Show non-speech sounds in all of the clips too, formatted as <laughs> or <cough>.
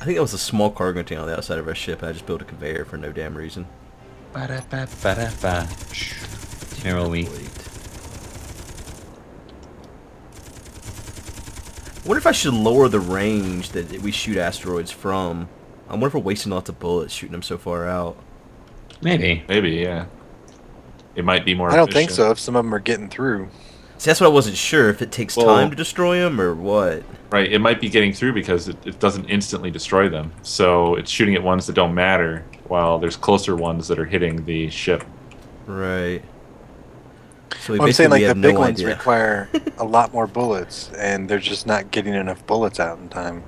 I think that was a small cargo container on the outside of our ship. I just built a conveyor for no damn reason. Ba-da-ba-ba-da-ba. Here are we. Wait. I wonder if I should lower the range that we shoot asteroids from. I wonder if we're wasting lots of bullets shooting them so far out. Maybe. Maybe, yeah. It might be more. I don't think so. If some of them are getting through, See, that's what I wasn't sure if it takes Well- time to destroy them or what. Right, it might be getting through because it, it doesn't instantly destroy them. So it's shooting at ones that don't matter, while there's closer ones that are hitting the ship. Right. So Well, I'm saying like the big no ones idea. require <laughs> a lot more bullets, and they're just not getting enough bullets out in time.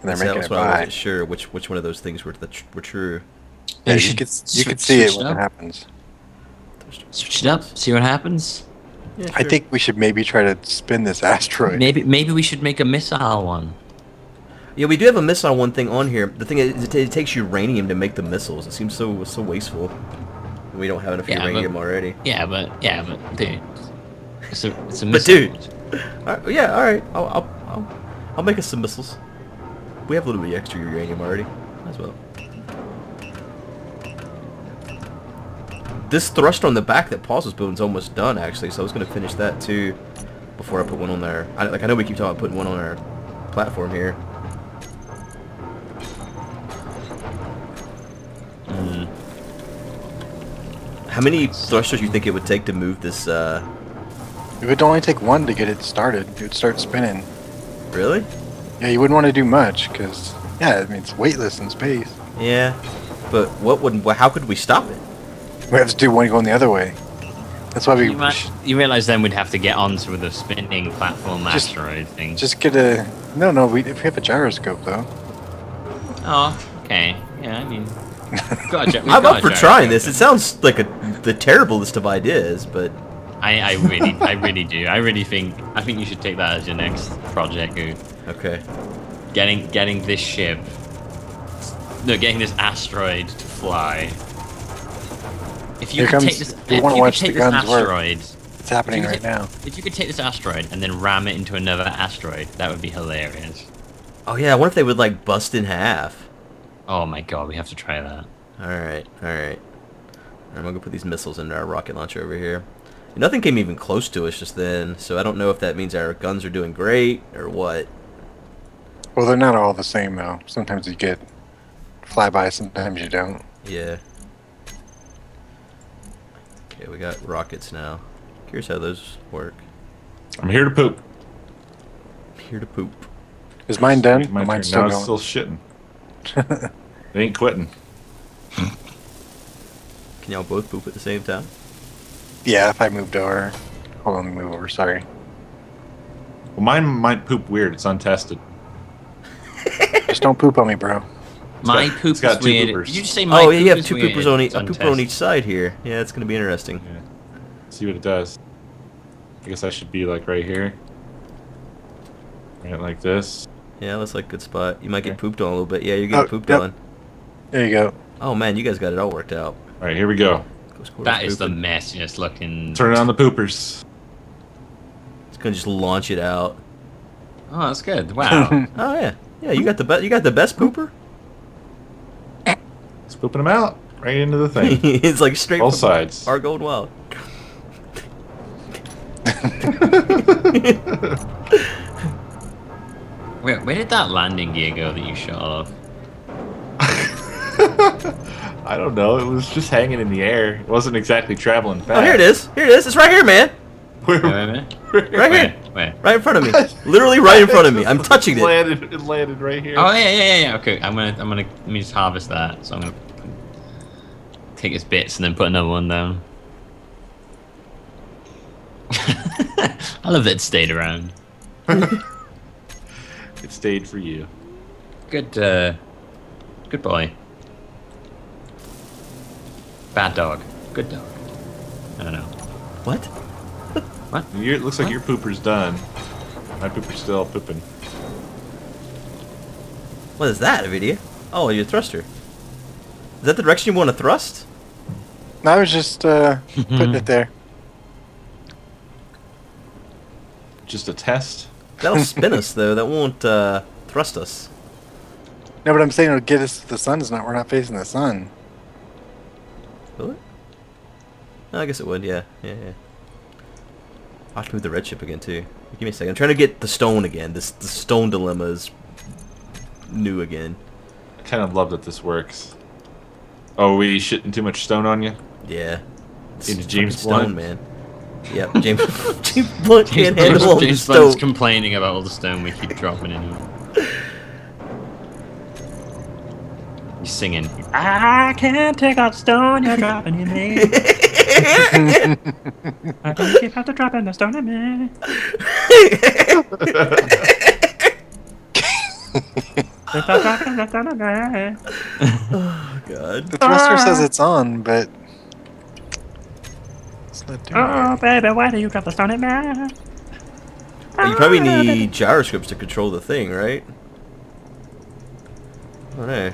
And they're So making that's it why I wasn't sure which which one of those things were the tr- were true. Yeah, you you could you could see it when it it happens. Switch it up. See what happens. Yeah, I think we should maybe try to spin this <laughs> asteroid. Maybe maybe we should make a missile one. Yeah, we do have a missile one thing on here. The thing is, it, it takes uranium to make the missiles. It seems so so wasteful. We don't have enough Yeah, but- uranium already. Yeah, but yeah, but dude, it's a it's a But dude, all right, yeah, all right. I'll, I'll I'll I'll make us some missiles. We have a little bit of extra uranium already. As well. This thruster on the back that Paul's was building is almost done actually, so I was gonna finish that too before I put one on there. I, like I know we keep talking about putting one on our platform here. Mm. How many thrusters do you think it would take to move this? uh It would only take one to get it started. It would start spinning. Really? Yeah, you wouldn't want to do much because yeah, I mean it's weightless in space. Yeah. But what would? How could we stop it? We have to do one going the other way. That's why we You, might, you realize then we'd have to get on onto the spinning platform Just- asteroid thing. just get a no, no. We if we have a gyroscope though. oh, okay. Yeah, I mean, we've got <laughs> I'm got up a for trying this. It sounds like a the terriblest of ideas, but I, I really, I really do. I really think, I think you should take that as your next project, Goo. okay. Getting, getting this ship, no, getting this asteroid to fly. If you Here could comes- take this, you if you could watch take the this guns work. asteroid, It's happening right could now. if you could take this asteroid and then ram it into another asteroid, that would be hilarious. Oh yeah, I wonder if they would like bust in half. Oh my god, we have to try that. All right, all right. I'm gonna go put these missiles into our rocket launcher over here. Nothing came even close to us just then, so I don't know if that means our guns are doing great or what. Well, they're not all the same though. Sometimes you get flyby, sometimes you don't. Yeah. Okay, we got rockets now. Curious how those work. I'm here to poop. Here to poop. Is mine done? My Or mine's still now going. it's still shitting. <laughs> they ain't quitting. Can y'all both poop at the same time? Yeah, if I moved over. Hold on, let me move over. Sorry. Well, mine might poop weird. It's untested. Just don't poop on me, bro. My got- poop got is two weird. poopers. Did you just say oh, my oh, yeah, you have two weird? poopers on each a pooper on each side here. Yeah, it's gonna be interesting. Yeah. See what it does. I guess I should be like right here. Right like this. Yeah, that's like a good spot. You might get Okay. pooped on a little bit. Yeah, you're getting Oh, pooped yep. on. There you go. Oh man, you guys got it all worked out. All right, here we go. Close quarters That is the pooping. messiest looking. Turn on the poopers. It's gonna just launch it out. Oh, that's good. <laughs> Wow. Oh yeah, yeah. You got the best. You got the best pooper. It's pooping them out right into the thing. <laughs> it's like straight Both from sides. Our Gold Wild. <laughs> where, where did that landing gear go that you shot off? <laughs> I don't know. It was just hanging in the air. It wasn't exactly traveling fast. Oh, here it is. Here it is. It's right here, man. Wait, wait, wait. Right here. Where? Right in front of me. Literally right in front of me. I'm touching it. it. Landed, it landed right here. Oh yeah, yeah, yeah, yeah. Okay, I'm gonna, I'm gonna, let me just harvest that. So I'm gonna take its bits and then put another one down. <laughs> I love that it stayed around. <laughs> It stayed for you. Good, uh, good boy. Bad dog. Good dog. I don't know. What? <laughs> Your, it looks like your pooper's done. My pooper's still pooping. What is that, video? Oh, your thruster. Is that the direction you want to thrust? I was just uh, <laughs> putting it there. Just a test. That'll <laughs> spin us though. That won't uh, thrust us. No, but I'm saying it'll get us. The sun's not. We're not facing the sun. Will it? No, I guess it would. Yeah, yeah, yeah. I'll have to move the red ship again too. Give me a second. I'm trying to get the stone again. This the stone dilemma is new again. I kind of love that this works. Oh, we shitting too much stone on you? Yeah. It's Into fucking James Stone, Blunt? man. Yep, <laughs> James <laughs> James Blunt can't handle all the James Blunt's stone. complaining about all the stone we keep dropping in him. He's singing. I can't take out stone you're dropping in me. <laughs> I don't keep after dropping the stone in me. If I drop the stone in me. Oh god. The thruster says it's on, but it's not Oh, baby, why do you drop the stone in me? You probably oh, need gyroscopes to control the thing, right? Oh no.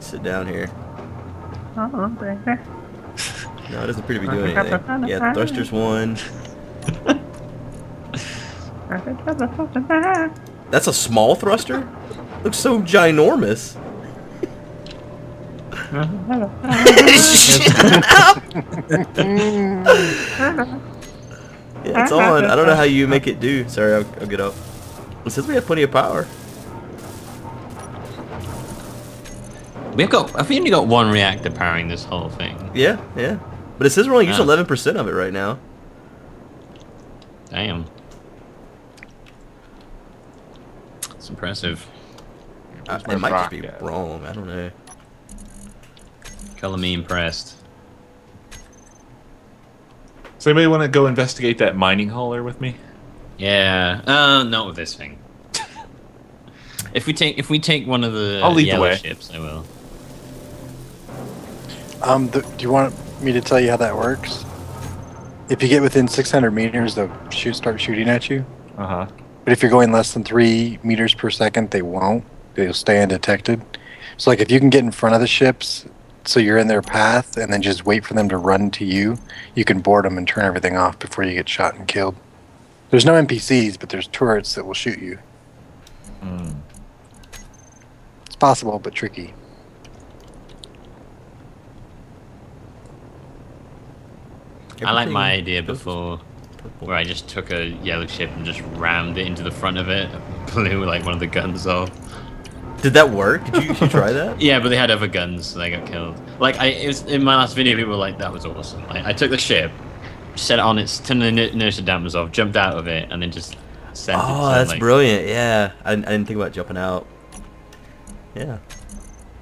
Sit down here. Oh, baby. No, it doesn't appear to be doing anything. Yeah, thrusters one. That's a small thruster? Looks so ginormous. <laughs> <laughs> <laughs> Yeah, it's on. I don't know how you make it do. Sorry, I'll, I'll get up. It says we have plenty of power. We've got. I've only got one reactor powering this whole thing. Yeah, yeah. But it says we're only using Ah. 11% of it right now. Damn. It's impressive. I, my it might just be rocket? wrong. I don't know. Color me impressed. Does anybody want to go investigate that mining hauler with me? Yeah. Uh, not with this thing. <laughs> if we take if we take one of the I'll lead the way. ships, I will. Um, the, do you want me to tell you how that works? If you get within 600 meters, they'll shoot, start shooting at you. Uh huh. But if you're going less than three meters per second, they won't. They'll stay undetected. So, like, if you can get in front of the ships, so you're in their path, and then just wait for them to run to you, you can board them and turn everything off before you get shot and killed. There's no NPCs, but there's turrets that will shoot you. Hmm. It's possible, but tricky. I like my idea before, where I just took a yellow ship and just rammed it into the front of it, <laughs> blew like one of the guns off. Did that work? Did you, did you try that? <laughs> Yeah, but they had other guns, so they got killed. Like I, it was in my last video, people were like, "That was awesome." I, I took the ship, set it on its, turned the inertia dampers off, jumped out of it, and then just sent it. Oh, that's like, brilliant. Yeah. I, I didn't think about jumping out. Yeah.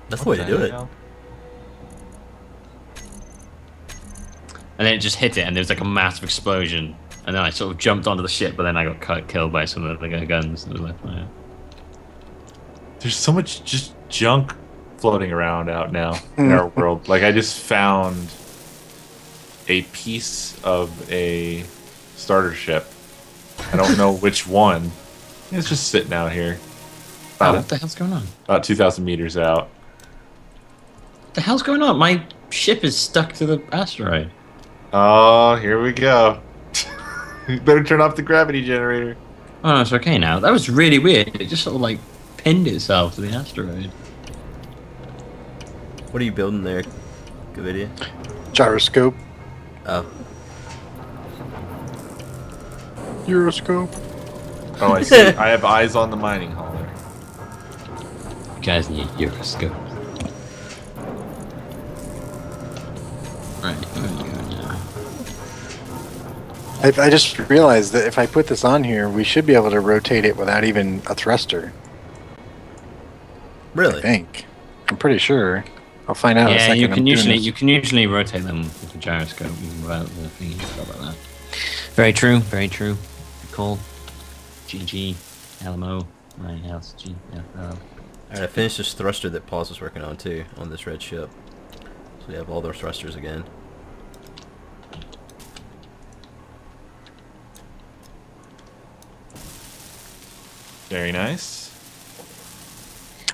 That's the way to do it. And then it just hit it, and there was like a massive explosion. And then I sort of jumped onto the ship, but then I got cut, killed by some of the guns that was left it. There's so much just junk floating around out now <laughs> in our world. Like I just found a piece of a starter ship. I don't know <laughs> which one. It's just sitting out here, Oh, about, what the hell's going on? about 2,000 meters out. What the hell's going on? My ship is stuck to the asteroid. Oh, here we go. <laughs> you better turn off the gravity generator. Oh, no, it's okay now. That was really weird. It just sort of like pinned itself to the asteroid. What are you building there? Good video. Gyroscope. Oh. Euroscope. Oh, I see. I have eyes on the mining hauler. You guys need Euroscope. Right, where are you now? I, I just realized that if I put this on here, we should be able to rotate it without even a thruster. I Really? think. I'm pretty sure. I'll find out in a yeah, second. you I'm can usually you can usually rotate them with the gyroscope even without the thingy stuff like that. Very true, very true. Good call. GG, LMO, my house, G. Uh, Alright, I finished this thruster that Paul's was working on too, on this red ship. So we have all those thrusters again. Very nice.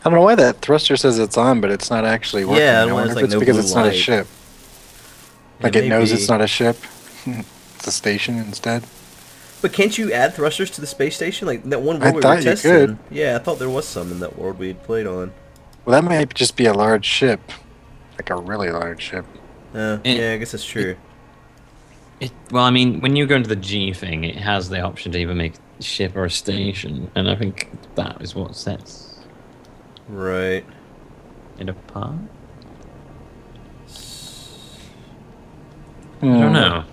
I don't know why that thruster says it's on, but it's not actually working. Yeah, I the one wonder that's if like it's no because it's not a ship. Like It it, knows be. it's not a ship. <laughs> it's a station instead. But can't you add thrusters to the space station? Like that one I world we thought were you testing. could. Yeah, I thought there was some in that world we had played on. Well, that might just be a large ship, like a really large ship. Uh, It- yeah, I guess that's true. It, well, I mean, when you go into the G thing, it has the option to either make a ship or a station, and I think that is what sets Right. In a Hmm. I don't know.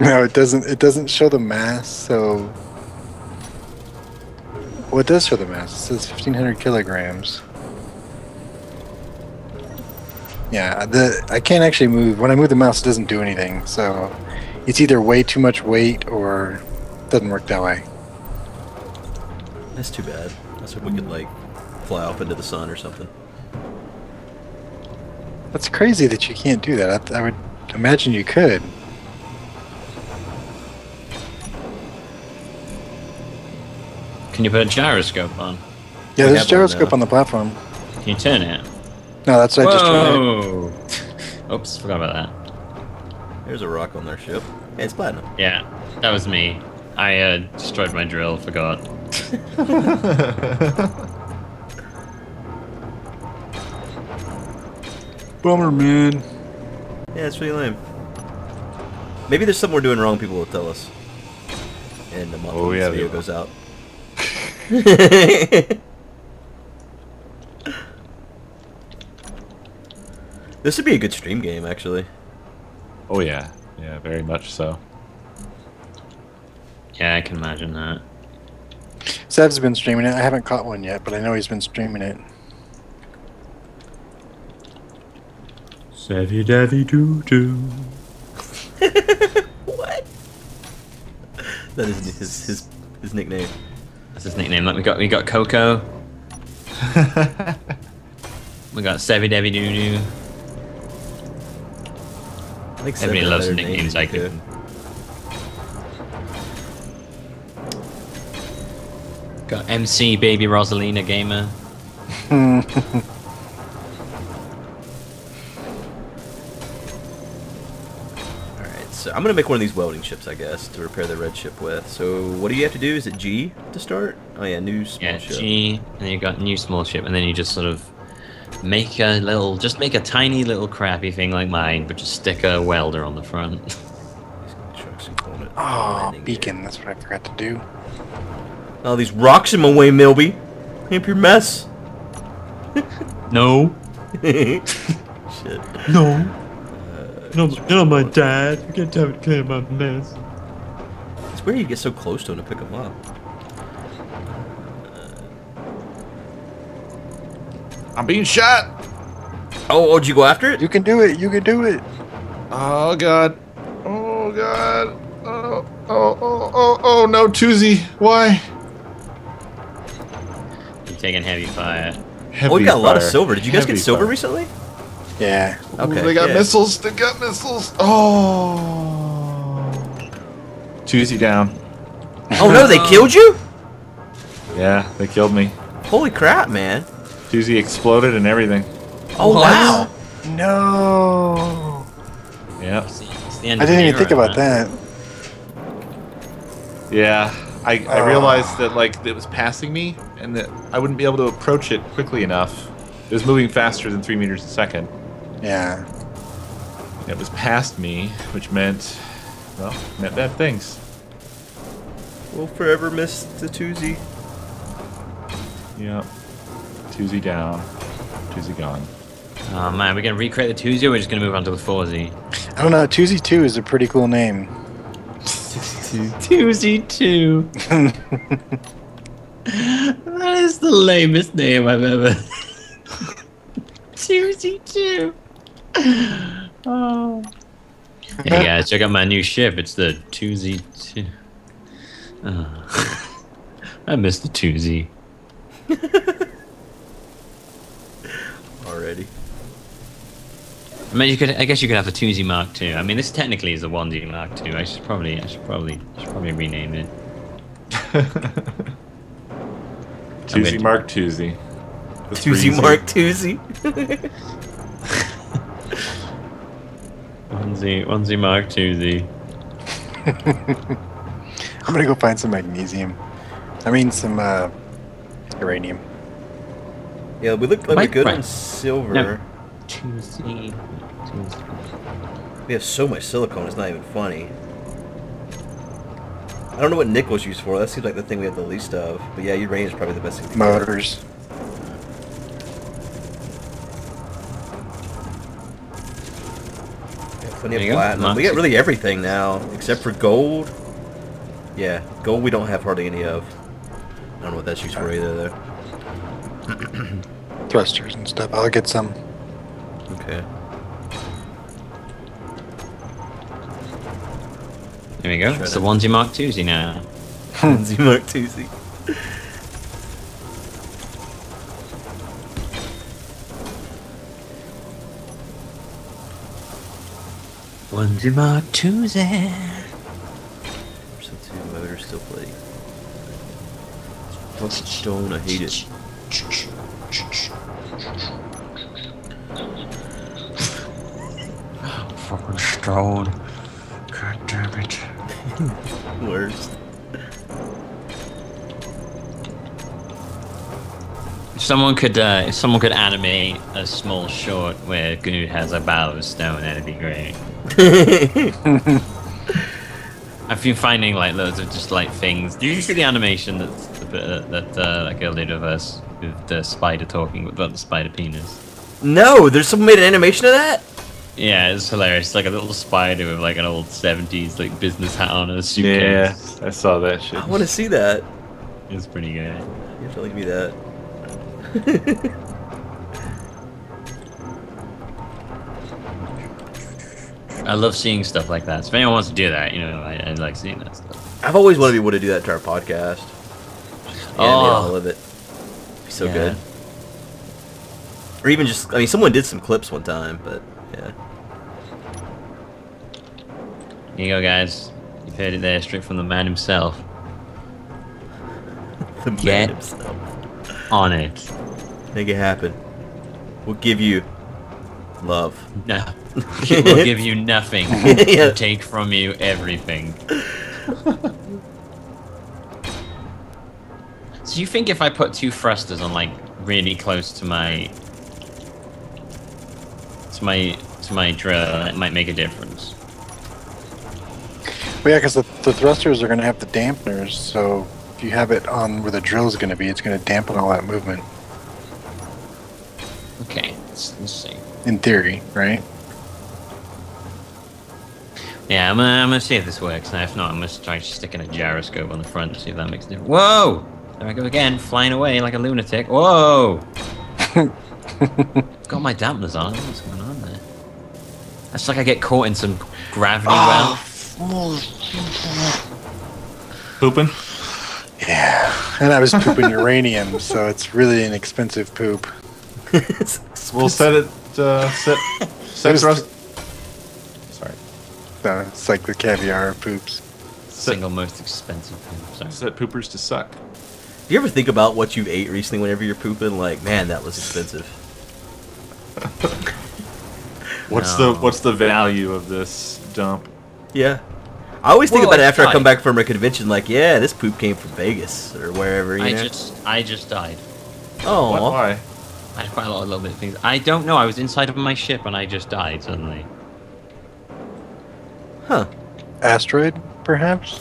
No, it doesn't. It doesn't show the mass. So, well, it does show the mass. It says fifteen hundred kilograms. Yeah, the I can't actually move. When I move the mouse, it doesn't do anything. So, it's either way too much weight or doesn't work that way. That's too bad. That's if we could like fly off into the sun or something. That's crazy that you can't do that. I, I would imagine you could. Can you put a gyroscope on? Yeah, there's a have one gyroscope on the platform. Can you turn it? No, that's what I just tried. Whoa! <laughs> Oops, forgot about that. There's a rock on their ship. Hey, it's platinum. Yeah, that was me. I uh, destroyed my drill, forgot. <laughs> Bummer, man. Yeah, it's really lame. Maybe there's something we're doing wrong. People will tell us. And the month Oh, when yeah, this video goes out. <laughs> this would be a good stream game, actually. Oh yeah, yeah, very much so. Yeah, I can imagine that. Sev's been streaming it. I haven't caught one yet, but I know he's been streaming it. Savvy davy doo doo. <laughs> What? That is his his his nickname. That's his nickname. Like we got we got Coco. <laughs> we got Sevy Debbie Doo Doo. I think Everybody loves better nicknames names like Got MC Baby Rosalina Gamer. <laughs> Alright, so I'm gonna make one of these welding ships, I guess, to repair the red ship with. So what do you have to do? Is it G to start? Oh yeah, new small Yeah, ship. G, and then you got new small ship, and then you just sort of make a little, just make a tiny little crappy thing like mine, but just stick a welder on the front. <laughs> Trucks Oh, beacon. That's what I forgot to do. All these rocks in my way, Millbee. Clean up your mess. no. <laughs> Shit. No, no, no, my dad. You can't tell me to clean up my mess. It's weird you get so close to him to pick him up. I'm being shot. Oh, oh, did you go after it? You can do it. You can do it. Oh god. Oh god. Oh oh oh oh oh no, Toozy. Why? You're taking heavy fire. Heavy oh, we got a lot of silver. Did you guys Heavy get silver fire. recently? Yeah. Ooh, Okay, they got yeah. missiles. They got missiles. Oh. Toozy down. Oh no, they <laughs> killed you? Yeah, they killed me. Holy crap, man. Toozy exploded and everything. Oh What? wow. No. Yeah. See, it's the end I didn't even think about man. that. Yeah. I, I Ah. realized that like it was passing me and that I wouldn't be able to approach it quickly enough. It was moving faster than three meters a second. Yeah. It was past me, which meant, well, meant bad things. We'll forever miss the Toozy. Yeah. Toozy down. Toozy gone. Oh man, we're gonna recreate the Tuesday. Or we're just gonna move on to the 4Z. I don't know. Toozy 2 is a pretty cool name. <laughs> Tuesday two. <laughs> that is the lamest name I've ever. <laughs> Tuesday two. Oh. Hey guys, check out my new ship. It's the Tuesday two. Oh. <laughs> I miss the Tuesday. <laughs> Already. I mean, you could. I guess you could have a Tuesday Mark too. I mean, this technically is a one D Mark too. I should probably. I should probably. I should probably rename it. Toozy good. Mark Toozy. The Toozy. Mark Toozy. Onesie, onesie Mark Tuesday. I'm gonna go find some magnesium. I mean, some uh, uranium. Yeah, we look like Right, we're good right. on silver. No. Tuesday. Tuesday. We have so much silicone, it's not even funny. I don't know what nickel's used for. That seems like the thing we have the least of. But yeah, uranium's probably the best thing. to. Motors. We plenty of platinum. We get Moxie. really everything now, except for gold. Yeah, gold we don't have hardly any of. I don't know what that's used for either, though. <clears throat> Thrusters and stuff. I'll get some. Okay. There we go. It's the onesie Mark Twosie now. onesie Mark 2Z. Onesie Mark Twosie. So two motors still play. Fucking stone, I hate it. Fucking stone. God damn it. Worst. If someone could, uh, if someone could animate a small short where Gnu has a battle of stone, that'd be great. <laughs> I've been finding like loads of just like things. Do you see the animation that's the uh, that uh, that girl did of us with the spider talking about the spider penis? no, there's someone made an animation of that? Yeah, it's hilarious. Like a little spider with like an old '70s like business hat on and a suitcase. Yeah. I saw that shit. I want to see that. It's pretty good. You have to link me that. <laughs> I love seeing stuff like that. So if anyone wants to do that, you know, I, I like seeing that stuff. I've always wanted to be able to do that to our podcast. Yeah, Oh. all of it. Be so Yeah. good. Or even just, I mean, someone did some clips one time, but yeah. Here you go, guys. You've heard it there, straight from the man himself. <laughs> The man Get- himself. On it. Make it happen. We'll give you love. No. <laughs> it will give you nothing. <laughs> Yeah. Take from you everything. so you think if I put two thrusters on like really close to my to my to my drill, it might make a difference. Well, yeah, because the, the thrusters are going to have the dampeners, so if you have it on where the drill is going to be, it's going to dampen all that movement. Okay, let's, let's see. In theory, right? Yeah, I'm gonna, I'm gonna see if this works. And if not, I'm gonna try sticking a gyroscope on the front to see if that makes a difference. Whoa! There I go again, flying away like a lunatic. Whoa! <laughs> Got my dampeners on. What's going on there? That's like I get caught in some gravity oh, well. Pooping? Yeah. And I was pooping uranium, <laughs> so it's really an expensive poop. <laughs> We'll set it. Uh, set. <laughs> Set There's thrust. Sorry. No, it's like the caviar of poops. Set, Single most expensive thing. Sorry. set poopers to suck. Do you ever think about what you've ate recently whenever you're pooping? Like, man, that was expensive. What's No. the What's the value of this dump? Yeah. I always think Well, about it I after I come back from a convention, like, yeah, this poop came from Vegas or wherever, you I know? just I just died. oh, What? Why? I had quite a lot of little bit of things. I don't know. I was inside of my ship and I just died suddenly. huh. Asteroid, perhaps?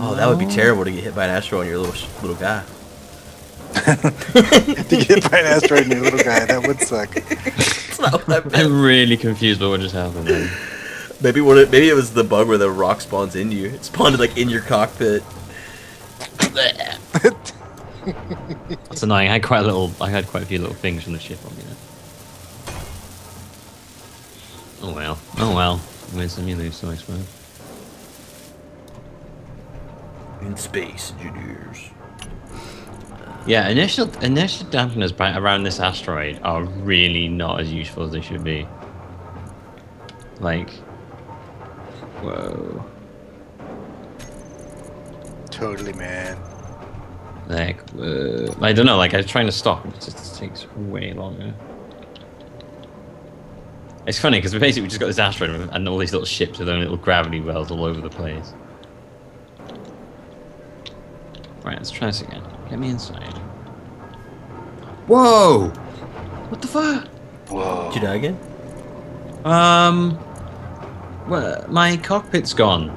Oh, that would be terrible to get hit by an asteroid on your little little guy. <laughs> to get hit by an asteroid and your little guy, that would suck. <laughs> That's not what I <laughs> meant. I'm really confused by what just happened. Then. Maybe what it, maybe it was the bug where the rock spawns in you. It spawned like in your cockpit. That's annoying. I had quite a little. I had quite a few little things from the ship on me. There. Oh well. Oh well. Win some, you lose some, I suppose. In space, engineers. Yeah, inertial inertial dampeners by around this asteroid are really not as useful as they should be. Like, whoa, totally, man. like, whoa. I don't know. Like, I'm trying to stop, it just takes way longer. It's funny because we basically we just got this asteroid and all these little ships with their own little gravity wells all over the place. Right, let's try this again. Get me inside. Whoa! What the fuck? Whoa. Did you die again? Um, well, my cockpit's gone.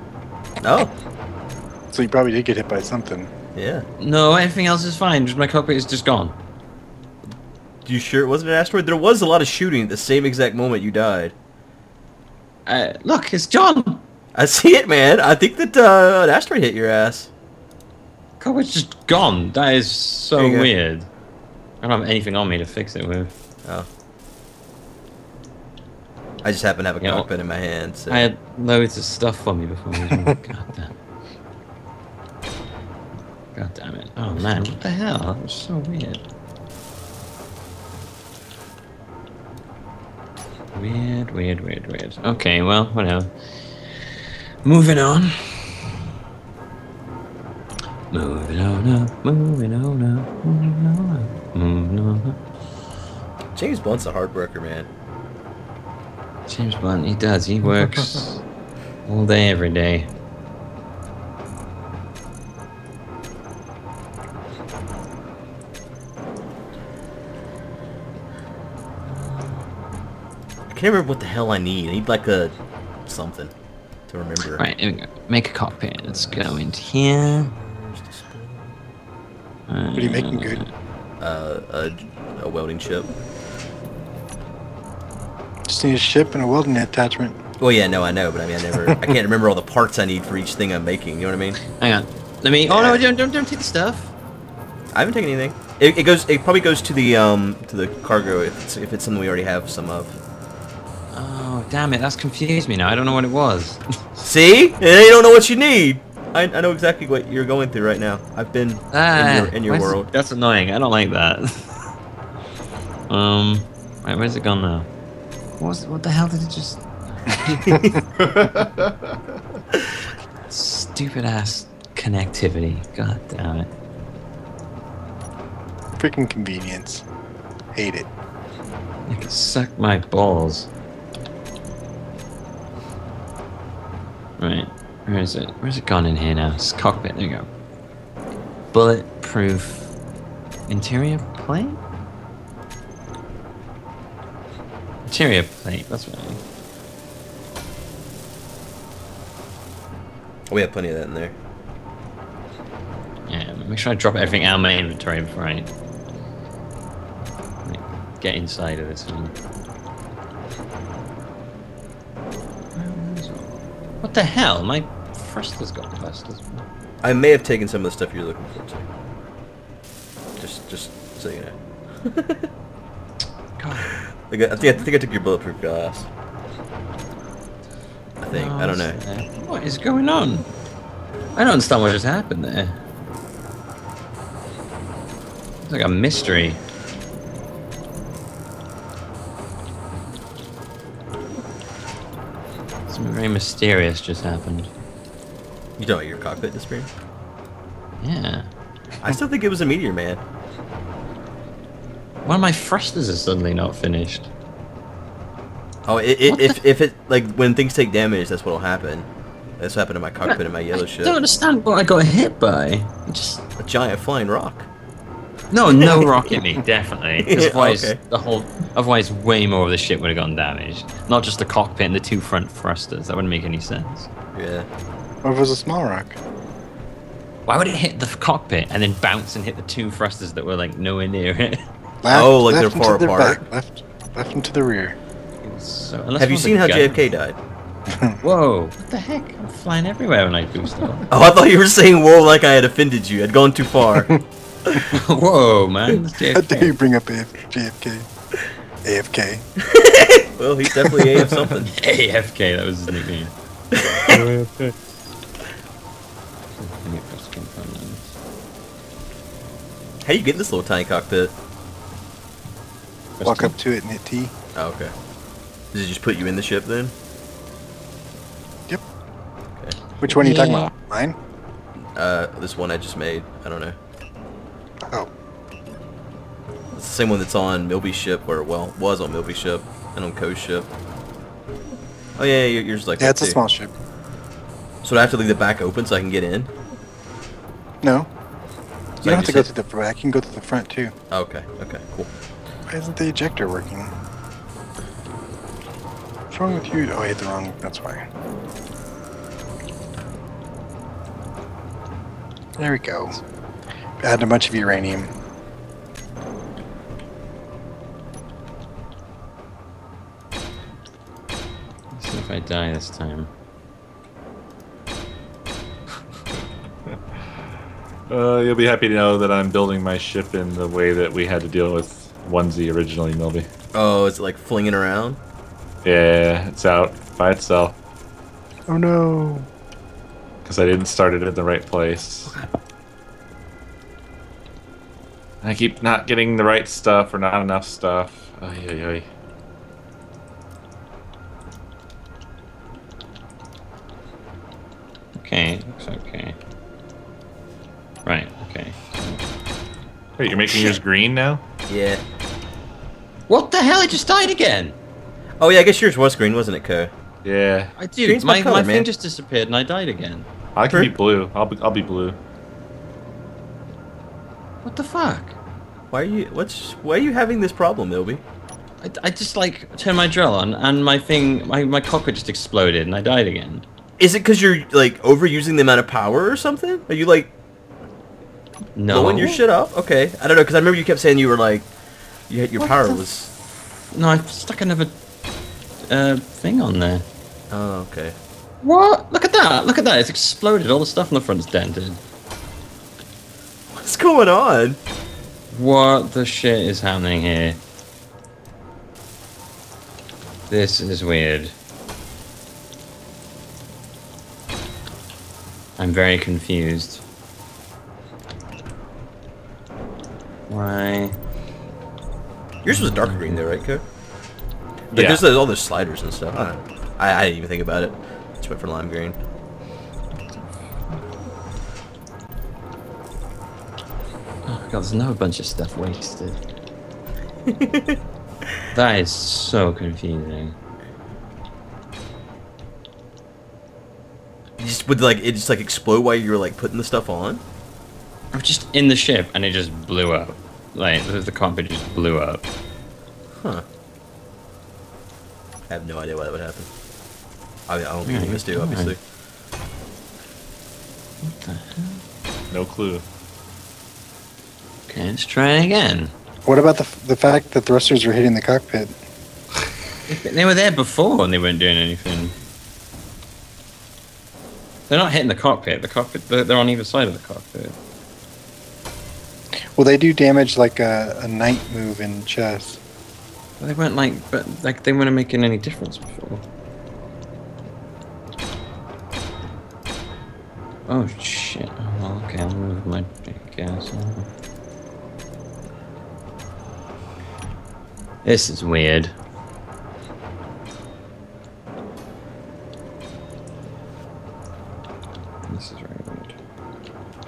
Oh, So you probably did get hit by something. yeah. No, everything else is fine. Just my cockpit is just gone. You sure it wasn't an asteroid? There was a lot of shooting at the same exact moment you died. Uh, look, it's John. I see it, man. I think that uh, an asteroid hit your ass. Cockpit's just gone. That is so There you go. weird. I don't have anything on me to fix it with. Oh. I just happen to have a well, cockpit in my hand, so... I had loads of stuff on me before. <laughs> God damn. God damn it. Oh man, what the hell? That was so weird. Weird, weird, weird, weird. Okay, well, whatever. Moving on. Moving on up, moving on up, moving on up, moving on up. James Blunt's a hard worker, man. James Blunt, he does. He works all day, every day. I can't remember what the hell I need. I need like a... something to remember. Right, here we go. Make a cockpit. Let's go into here. What are you making good? Uh, a, a welding ship. Just need a ship and a welding attachment. Well, yeah, no, I know, but I mean, I never... I can't remember all the parts I need for each thing I'm making, you know what I mean? Hang on. Let me. Oh no! Don't don't don't take the stuff. I haven't taken anything. It, it goes. It probably goes to the um to the cargo if it's if it's something we already have some of. Oh damn it! That's confused me now. I don't know what it was. <laughs> See? And you don't know what you need. I, I know exactly what you're going through right now. I've been Ah, in your, in your world. That's annoying. I don't like that. <laughs> um. Right, where's it gone now? What was? What the hell did it just? <laughs> Stupid ass connectivity. God damn it. Freaking convenience. Hate it. You can suck my balls. Right. Where is it? Where's it gone in here now? It's cockpit. There you go. Bulletproof interior plate? Interior plate, that's what I mean. We have plenty of that in there. Yeah, make sure I drop everything out of my inventory before I like, get inside of this thing. What the hell? My thruster's got bust. I may have taken some of the stuff you're looking for too. Just just so you know. <laughs> I think I, think I think I took your bulletproof glass. I think. I don't know. Oh, what is going on? I don't understand what just happened there. It's like a mystery. Something very mysterious just happened. You don't know your cockpit disappeared? Yeah. I still think it was a meteor, man. One of my thrusters is suddenly not finished. Oh, it, it, if if it like when things take damage, that's what'll happen. That's what happened to my cockpit in my yellow I ship. don't understand what I got hit by. Just A giant flying rock. no, no <laughs> rocket me, definitely. 'Cause Yeah, otherwise, okay. the whole, otherwise, way more of the ship would have gotten damaged. Not just the cockpit and the two front thrusters. That wouldn't make any sense. Yeah. What if it was a small rock? Why would it hit the cockpit and then bounce and hit the two thrusters that were like nowhere near it? <laughs> Left, Oh, like they're far the apart? back, left, left and to the rear. so, Have you seen how gun- JFK died? <laughs> Whoa! What the heck? I'm flying everywhere when I boost up. <laughs> Oh, I thought you were saying whoa like I had offended you. I'd gone too far. <laughs> Whoa, man! It's How dare you bring up AF- JFK? AFK. well, he's definitely AF something. AFK, that was his nickname. How you getting this little tiny cockpit? Walk up to it and hit T. Oh, okay. Does it just put you in the ship then? Yep. Okay. Which one are you talking about? Mine? Uh, this one I just made. I don't know. Oh. It's the same one that's on Millbee's ship, or well, was on Millbee's ship, and on Coe's ship. Oh yeah, yeah, yours is like Yeah, that it's a small ship. So do I have to leave the back open so I can get in? No. You don't have to go through the back. You can go through the front too. Oh, okay, okay, cool. Why isn't the ejector working? What's wrong with you? Oh, I hit the wrong. That's why. There we go. Add a bunch of uranium. Let's see if I die this time. <laughs> Uh, you'll be happy to know that I'm building my ship in the way that we had to deal with onesie originally, Millbee. Oh, is it like flinging around? Yeah, it's out by itself Oh no! because I didn't start it in the right place. I keep not getting the right stuff or not enough stuff. Ay, ay, ay. Okay, looks okay. Right, okay. Wait, you're making yours green now? Yeah. What the hell? I just died again! Oh yeah, I guess yours was green, wasn't it, Coe? Yeah, I do. Green's my My, color, my thing just disappeared and I died again. I can be blue. I'll be, I'll be blue. What the fuck? Why are you? What's? Why are you having this problem, Millbee? I, I just like turned my drill on and my thing, my, my cockpit just exploded and I died again. Is it because you're like overusing the amount of power or something? Are you like No. blowing your shit up? Okay, I don't know because I remember you kept saying you were like, you your What power was. No, I stuck another uh, thing on there. Oh, okay. What? Look at that! Look at that! It's exploded. All the stuff on the front's dented. What's going on? What the shit is happening here? This is weird. I'm very confused. Why? Yours was darker green though, right, Coe? Like, Yeah. There's all those sliders and stuff. I. I, I didn't even think about it. Just went for lime green. Oh god, there's another bunch of stuff wasted. <laughs> that is so confusing. You just would like it just like explode while you were like putting the stuff on. I was just in the ship and it just blew up. Like, the, the cockpit just blew up. Huh. I have no idea why that would happen. I, mean, I don't think any of us do, obviously. What the hell? No clue. Okay, let's try again. What about the the fact that thrusters are hitting the cockpit? They were there before and they weren't doing anything. They're not hitting the cockpit. The cockpit, they're, they're on either side of the cockpit. Well, they do damage like a, a knight move in chess. But they weren't like, but like they weren't making any difference before. Oh shit! Oh, well, okay, I'll move my gas. This is weird. This is very weird.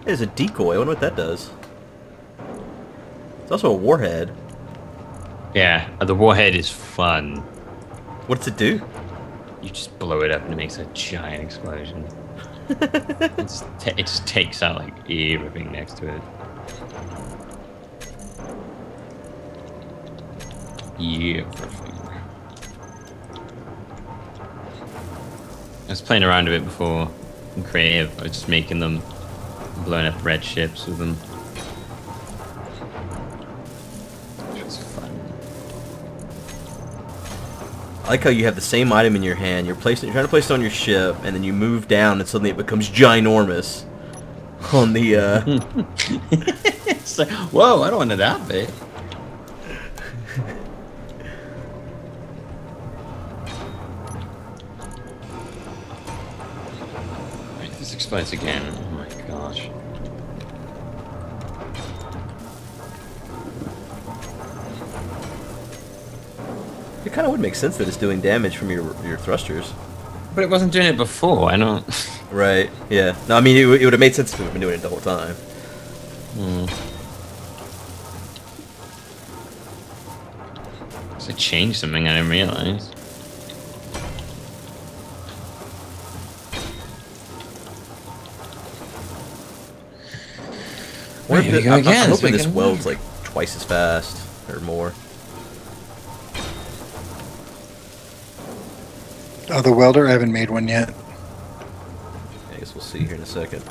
There's a decoy. I wonder what that does. It's also a warhead. Yeah, uh, the warhead is fun. What does it do? You just blow it up and it makes a giant explosion. <laughs> it's ta it just takes out like everything next to it. Everything. I was playing around a bit before in creative. I was just making them, blowing up red ships with them. Like how you have the same item in your hand. You're placing, you're trying to place it on your ship, and then you move down, and suddenly it becomes ginormous on the. uh... <laughs> it's like, whoa, I don't want it that big. Right, this explodes again. Oh my gosh. It kind of would make sense that it's doing damage from your your thrusters. But it wasn't doing it before. I don't. <laughs> Right. Yeah. No, I mean it, would- it would have made sense if it had been doing it the whole time. Hmm. So changed something I didn't realize. Here we go I'm, again, I'm hoping this welds like twice as fast or more. Oh, the welder, I haven't made one yet. I guess we'll see here in a second.